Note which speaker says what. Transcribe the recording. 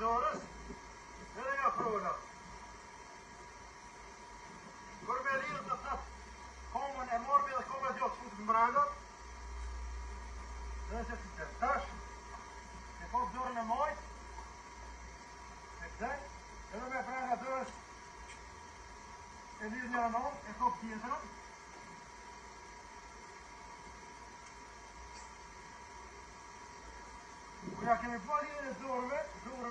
Speaker 1: zorës, edhe nga frona. Kër me lirë të të komën e mormi dhe komën e djo të futë mbranda, dhe se të të tash, e po të e mojtë, e këtë, edhe me frena dorës, e lirë një anon, e kopë po tjetërën, Now, can I plug you in a silver bit? Silver